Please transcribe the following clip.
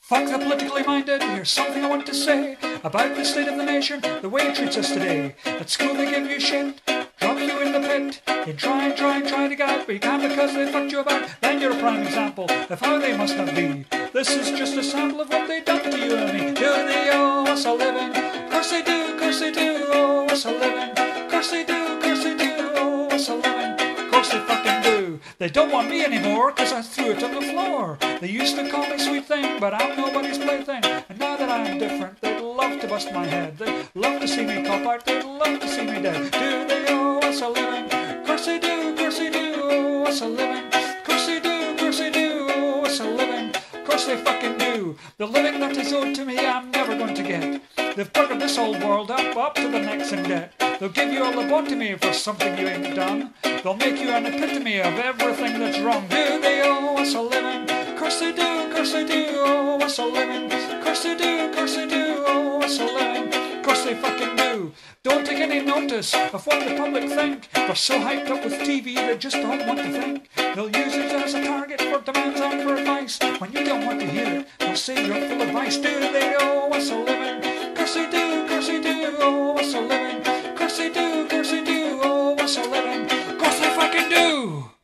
Fuck the politically minded, here's something I want to say about the state of the nation, the way it treats us today. At school they give you shit, drop you in the pit. You try and try and try to get out, but you can't because they fucked you about. Then you're a prime example of how they must not be. This is just a sample of what they done to you and me. Do they owe us a living? Course they do, course they do owe us a living. Course they do, course they do owe us a living. Course they fucking. They don't want me anymore cause I threw it on the floor. They used to call me sweet thing, but I'm nobody's plaything. And now that I'm different, they'd love to bust my head. They'd love to see me cop out, they'd love to see me dead. Do they owe us a living? Course they do, course they do owe us a living. Course they do, course they do owe us a living. Course they fucking do. The living that is owed to me, I'm never going to get. They've buggered this old world up, up to the necks in debt. They'll give you a lobotomy for something you ain't done. They'll make you an epitome of everything that's wrong. Do they oh, owe us a living? Course they do, course they do oh, owe us a living. Course they do, course they do oh, owe us a living. Course they fucking do. Don't take any notice of what the public think. They're so hyped up with TV they just don't want to think. They'll use it as a target for demands and for advice. When you don't want to hear it, they'll say you're full of vice. Do they owe us a living? Ooh.